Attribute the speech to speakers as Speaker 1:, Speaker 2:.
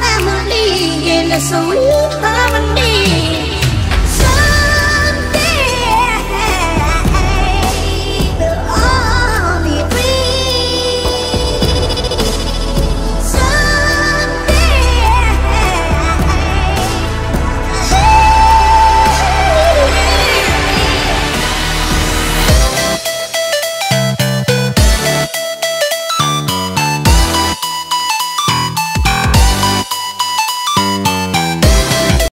Speaker 1: Family in đi về là sầu